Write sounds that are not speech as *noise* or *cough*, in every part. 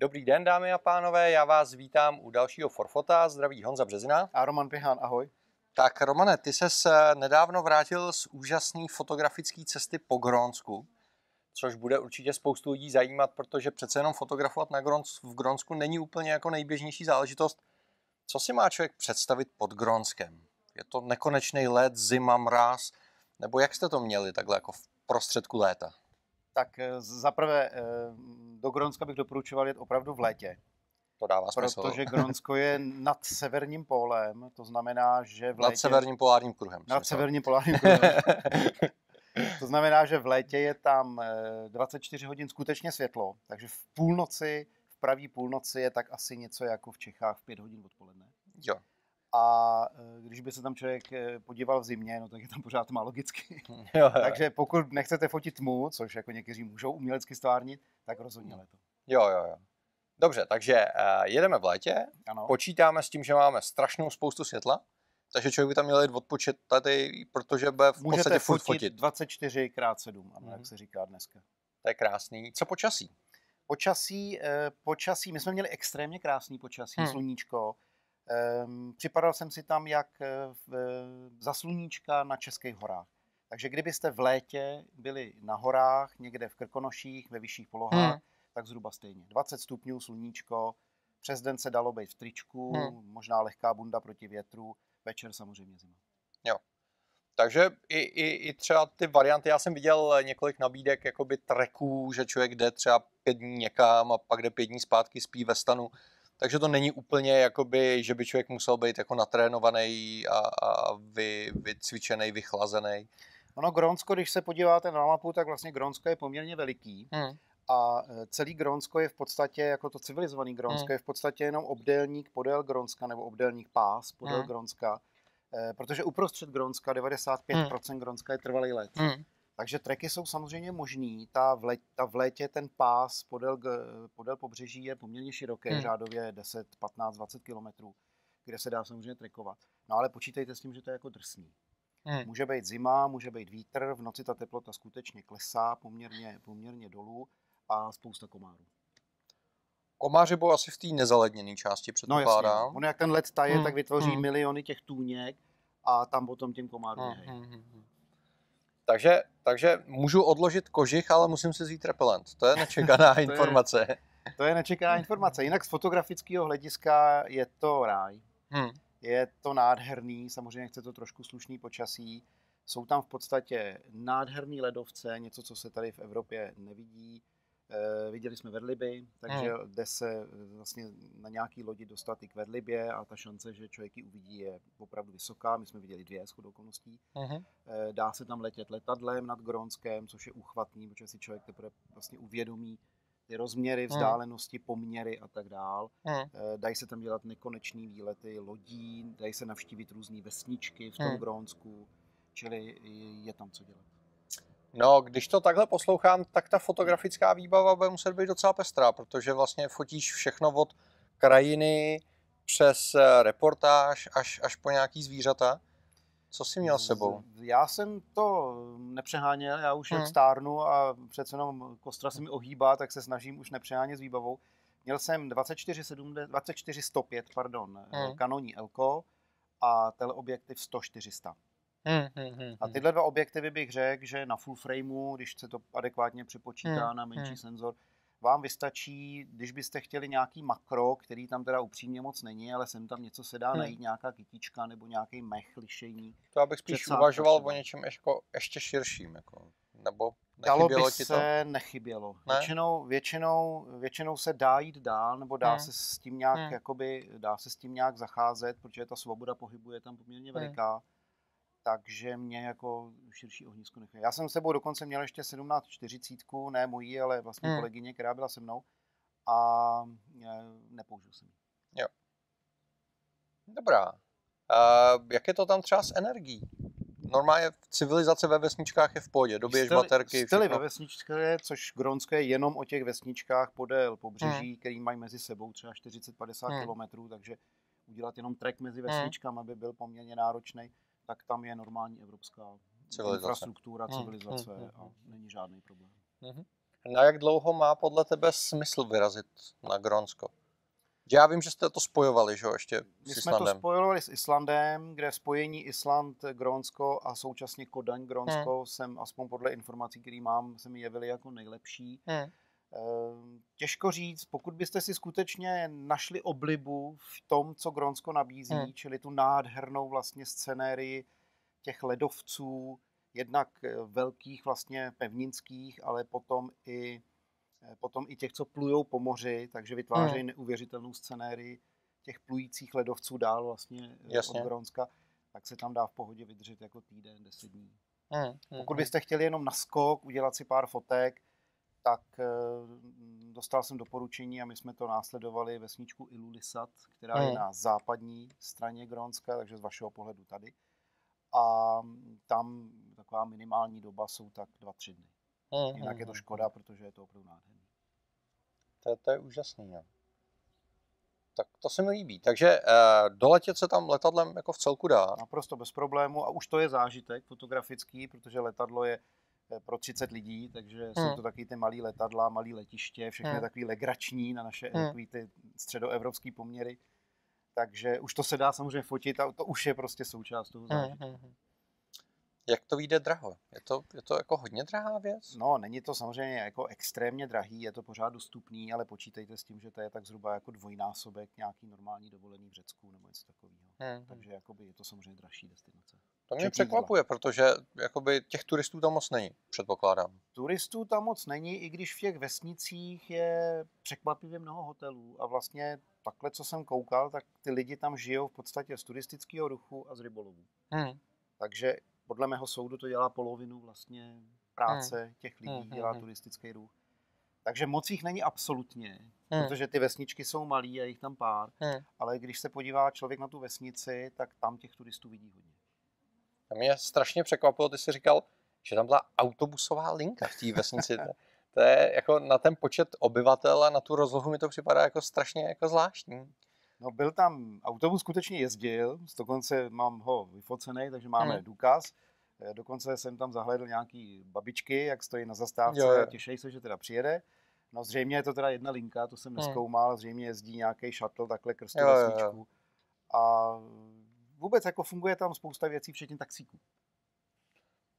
Dobrý den, dámy a pánové, já vás vítám u dalšího Forfota. Zdraví Honza Březina. A Roman Pěchán, ahoj. Tak Romane, ty ses nedávno vrátil z úžasné fotografické cesty po Grónsku, což bude určitě spoustu lidí zajímat, protože přece jenom fotografovat na Gróns, v Grónsku není úplně jako nejběžnější záležitost. Co si má člověk představit pod Grónskem? Je to nekonečný let, zima, mráz, nebo jak jste to měli takhle jako v prostředku léta? Tak eh, zaprvé eh, do Grónska bych doporučoval jet opravdu v létě. To dává smysl. Protože Grónsko je nad severním pólem, to znamená, že v létě... Nad severním polárním kruhem. Nad severním polárním kruhem. *laughs* to znamená, že v létě je tam 24 eh, hodin skutečně světlo, takže v půlnoci, v pravý půlnoci je tak asi něco jako v Čechách v 5 hodin odpoledne. Jo. A e, když by se tam člověk e, podíval v zimě, no tak je tam pořád tma logicky. *laughs* Jo, jo. Takže pokud nechcete fotit tmu, což jako někteří můžou umělecky stvárnit, tak rozhodně leto. Jo, jo, jo. Dobře, takže uh, jedeme v létě, ano. počítáme s tím, že máme strašnou spoustu světla, takže člověk by tam měl jít odpočet tady, protože bude v Můžete podstatě furt fotit, fotit. 24 x 7, ano, Mhm. jak se říká dneska. To je krásný. Co počasí? Počasí, eh, počasí, my jsme měli extrémně krásný počasí, hmm. sluníčko. Ehm, připadal jsem si tam jak eh, v, eh, za sluníčka na Českých horách. Takže kdybyste v létě byli na horách, někde v Krkonoších, ve vyšších polohách, Hmm. tak zhruba stejně. 20 stupňů, sluníčko, přes den se dalo být v tričku, Hmm. možná lehká bunda proti větru, večer samozřejmě zima. Takže i, i, i třeba ty varianty, já jsem viděl několik nabídek jakoby treků, že člověk jde třeba pět dní někam a pak jde pět dní zpátky, spí ve stanu. Takže to není úplně jakoby, že by člověk musel být jako natrénovaný a, a vy, vycvičený, vychlazený. Ono Grónsko, když se podíváte na mapu, tak vlastně Grónsko je poměrně veliký. Hmm. A e, celý Grónsko je v podstatě, jako to civilizovaný Grónsko, Hmm. je v podstatě jenom obdélník podél Grónska nebo obdélník pás podél Hmm. Grónska. E, Protože uprostřed Grónska 95% Grónska je trvalý let. Hmm. Takže treky jsou samozřejmě možný. Ta v, let, ta v létě ten pás podél, podél pobřeží je poměrně široký, Hmm. řádově 10, 15, 20 kilometrů, kde se dá samozřejmě trekovat. No ale počítejte s tím, že to je jako drsný. Hmm. Může být zima, může být vítr, v noci ta teplota skutečně klesá poměrně, poměrně dolů a spousta komárů. Komáři budou asi v té nezaledněné části, No jasně, předpokládám. on jak ten led taje, Hmm, tak vytvoří hmm. miliony těch tůněk a tam potom těm komárům je hmm. Takže, takže můžu odložit kožich, ale musím si vzít repelent. To je nečekaná *laughs* je- informace. To je nečekaná informace. Jinak z fotografického hlediska je to ráj. Hmm. Je to nádherný, samozřejmě chce to trošku slušný počasí. Jsou tam v podstatě nádherný ledovce, něco, co se tady v Evropě nevidí. E, viděli jsme vedliby, takže Hmm. jde se eh, vlastně na nějaký lodi dostat i k vedlibě a ta šance, že člověk ji uvidí, je opravdu vysoká. My jsme viděli dvě shodou okolností. Eh, Dá se tam letět letadlem nad Grónskem, což je uchvatný, protože si člověk teprve vlastně uvědomí ty rozměry, vzdálenosti, poměry a tak dál. Hmm. Eh, Dají se tam dělat nekonečný výlety lodí, dají se navštívit různé vesničky v tom Hmm. Grónsku, čili je tam co dělat. No, když to takhle poslouchám, tak ta fotografická výbava bude muset být docela pestrá, protože vlastně fotíš všechno od krajiny přes eh, reportáž až, až po nějaký zvířata. Co jsi měl s sebou? Já jsem to nepřeháněl, já už Hmm. jak stárnu a přece jenom kostra se mi ohýbá, tak se snažím už nepřehánět s výbavou. Měl jsem 24, 24 105, pardon, Hmm. kanonní Elko a teleobjektiv 100 400. Hmm, hmm, hmm, A hmm. tyhle dva objektivy bych řekl, že na full frameu, když se to adekvátně přepočítá Hmm, na menší hmm. senzor, vám vystačí, když byste chtěli nějaký makro, který tam teda upřímně moc není, ale sem tam něco se dá Hmm. najít, nějaká kytička nebo nějaký mech, lišejník. To já bych spíš Přesák uvažoval třeba. o něčem jako ještě širším. Jako, nebo Dalo by ti to? se, nechybělo. Ne? Většinou, většinou, většinou se dá jít dál, nebo dá Hmm. se s tím nějak, Hmm. jakoby, dá se s tím nějak zacházet, protože ta svoboda pohybu je tam poměrně Hmm. Takže mě jako širší ohnisko nechají. Já jsem s sebou dokonce měl ještě 1740, ne mojí, ale vlastně Hmm. kolegyně, která byla se mnou. A e, nepoužil jsem ji. Dobrá. A jak je to tam třeba s energií? Normálně civilizace ve vesničkách je v pohodě, dobiješ Styly- baterky, Styly ve vesničce, což Grónsko je jenom o těch vesničkách podél pobřeží, Hmm. který mají mezi sebou třeba 40-50 Hmm. kilometrů, takže udělat jenom trek mezi Hmm. vesničkami, aby byl poměrně náročný, tak tam je normální evropská Civilizace. infrastruktura, Hmm, civilizace hmm, hmm, a není žádný problém. Mhm. Na jak dlouho má podle tebe smysl vyrazit na Grónsko? Já vím, že jste to spojovali, že jo, ještě My s jsme to Islandem. spojovali s Islandem, kde spojení Island, Grónsko a současně Kodaň, Grónsko Hmm. jsem, aspoň podle informací, které mám, se mi jevily jako nejlepší. Hmm. Ehm, Těžko říct, pokud byste si skutečně našli oblibu v tom, co Grónsko nabízí, Hmm. čili tu nádhernou vlastně scenérii těch ledovců, jednak eh, velkých vlastně pevninských, ale potom i, eh, potom i těch, co plujou po moři, takže vytvářejí Hmm. neuvěřitelnou scenérii těch plujících ledovců dál vlastně eh, Jasně. od Grónska, tak se tam dá v pohodě vydržet jako týden, deset dní. Hmm. Pokud byste chtěli jenom na skok, udělat si pár fotek, tak eh, dostal jsem doporučení a my jsme to následovali vesničku Ilulisat, která je Hmm. na západní straně Grónska, takže z vašeho pohledu tady. A tam taková minimální doba jsou tak dva, tři dny. Hmm. Jinak je to hmm, škoda, protože je to opravdu nádherný. To, je- to je úžasný, no. Tak to se mi líbí. Takže uh, doletět se tam letadlem jako v celku dá. Naprosto bez problému a už to je zážitek fotografický, protože letadlo je pro 30 lidí, takže Hmm. jsou to taky ty malý letadla, malý letiště, všechny Hmm. takový legrační na naše Hmm. takový ty středoevropské poměry. Takže už to se dá samozřejmě fotit a to už je prostě součást toho zážitku. Hmm. hmm. Jak to vyjde draho? Je to, je to jako hodně drahá věc? No, není to samozřejmě jako extrémně drahý, je to pořád dostupný, ale počítejte s tím, že to je tak zhruba jako dvojnásobek nějaký normální dovolený v Řecku nebo něco takového. Hmm. Takže jakoby je to samozřejmě dražší destinace. To mě překvapuje, protože jakoby těch turistů tam moc není, předpokládám. Turistů tam moc není, i když v těch vesnicích je překvapivě mnoho hotelů a vlastně takhle, co jsem koukal, tak ty lidi tam žijou v podstatě z turistického ruchu a z rybolovu. Hmm. Takže podle mého soudu to dělá polovinu vlastně práce těch lidí, Hmm, dělá hmm. turistický ruch. Takže moc jich není absolutně, Hmm. protože ty vesničky jsou malý a jich tam pár, Hmm. ale když se podívá člověk na tu vesnici, tak tam těch turistů vidí hodně. A mě strašně překvapilo, ty jsi říkal, že tam byla autobusová linka v té vesnici. To- *laughs* to je jako na ten počet obyvatel a na tu rozlohu mi to připadá jako strašně jako zvláštní. No byl tam, autobus skutečně jezdil, dokonce mám ho vyfocený, takže máme Hmm. důkaz. Eh, Dokonce jsem tam zahlédl nějaký babičky, jak stojí na zastávce Jo, jo. a těší se, že teda přijede. No zřejmě je to teda jedna linka, to jsem Hmm. neskoumal, zřejmě jezdí nějaký shuttle takhle jo. vesničku. A vůbec jako funguje tam spousta věcí, včetně taxíků.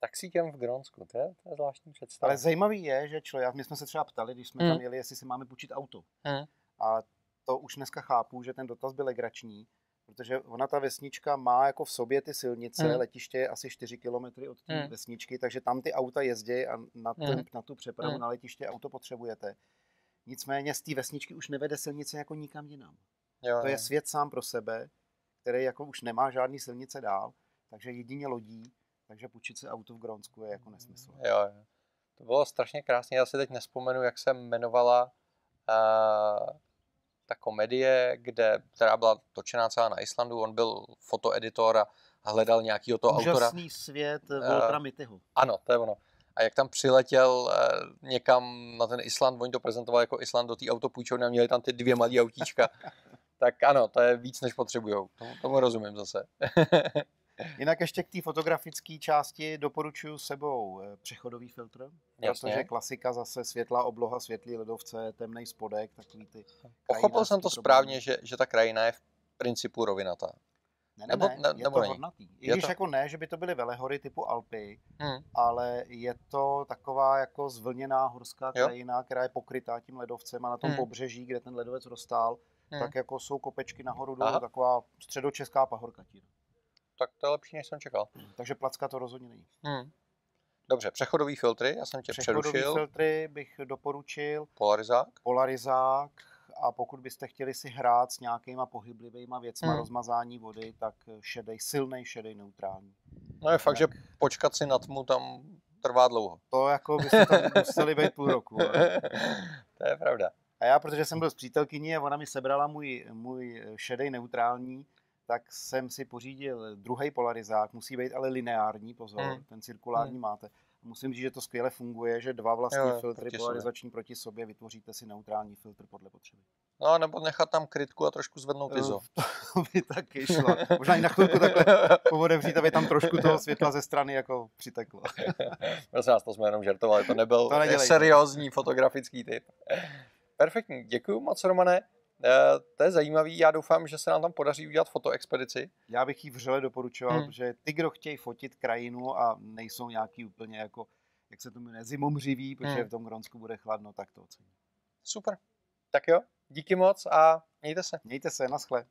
Taxíkem v Grónsku, to je, to je zvláštní představa. Ale zajímavý je, že člověk, my jsme se třeba ptali, když jsme Hmm. tam jeli, jestli si máme půjčit auto. Hmm. A to už dneska chápu, že ten dotaz byl legrační, protože ona ta vesnička má jako v sobě ty silnice, Hmm. letiště je asi 4 kilometry od té Hmm. vesničky, takže tam ty auta jezdí a na, ten, Hmm. na tu přepravu Hmm. na letiště auto potřebujete. Nicméně z té vesničky už nevede silnice jako nikam jinam. jo, To je svět sám pro sebe, který jako už nemá žádný silnice dál, takže jedině lodí, takže půjčit si auto v Grónsku je jako nesmysl. Jo, jo. To bylo strašně krásné. Já si teď nespomenu, jak se jmenovala uh, ta komedie, kde, která byla točená celá na Islandu. On byl fotoeditor a hledal nějakého toho autora. Úžasný svět Voltra Mittyho. Ano, to je ono. A jak tam přiletěl eh, někam na ten Island, oni to prezentovali jako Island do té autopůjčovny a měli tam ty dvě malé autíčka. *laughs* tak ano, to je víc, než potřebujou. Tomu, tomu rozumím zase. *laughs* Jinak ještě k té fotografické části doporučuji sebou eh, přechodový filtr, Jasně. protože klasika zase světlá obloha, světlý ledovce, temný spodek, takový ty Pochopil jsem to správně, že, že ta krajina je v principu rovinatá. Ne, ne, nebo- ne, ne- je nebo to není? hornatý. I Je když to- jako ne, že by to byly velehory typu Alpy, Hmm. ale je to taková jako zvlněná horská Jo. krajina, která je pokrytá tím ledovcem a na tom Hmm. pobřeží, kde ten ledovec roztál, Hmm. tak jako jsou kopečky nahoru Aha. dolů, taková středočeská pahorkatina. Tak to je lepší, než jsem čekal. Takže placka to rozhodně není. Hmm. Dobře, přechodový filtry, já jsem tě Přechodový přerušil. filtry bych doporučil, Polarizák. polarizák a pokud byste chtěli si hrát s nějakýma pohyblivýma věcma, Hmm. rozmazání vody, tak šedej, silnej šedej, neutrální. No je fakt, že Jinak počkat si na tmu tam trvá dlouho. To jako byste tam museli být půl roku. ale- *laughs* to je pravda. A já, protože jsem byl s přítelkyní a ona mi sebrala můj, můj šedej neutrální, tak jsem si pořídil druhý polarizák, musí být ale lineární, pozor, Hmm. ten cirkulární máte. Musím říct, že to skvěle funguje, že dva vlastní Jo, filtry polarizační proti sobě vytvoříte si neutrální filtr podle potřeby. No, nebo nechat tam krytku a trošku zvednout Eh, ISO. *laughs* To by taky šlo. Možná i na chvilku takhle *laughs* povodevřít, aby tam trošku toho světla ze strany jako přiteklo. *laughs* Prosím nás, to jsme jenom žertovali, to nebyl To seriózní fotografický typ. Perfektní, děkuji moc, Romane. Eh, To je zajímavý, já doufám, že se nám tam podaří udělat fotoexpedici. Já bych ji vřele doporučoval, Hmm. protože ty, kdo chtějí fotit krajinu a nejsou nějaký úplně jako, jak se to jmenuje, zimomřivý, protože Hmm. v tom Gronsku bude chladno, tak to ocení. Super. Tak jo, díky moc a mějte se. Mějte se, naschle.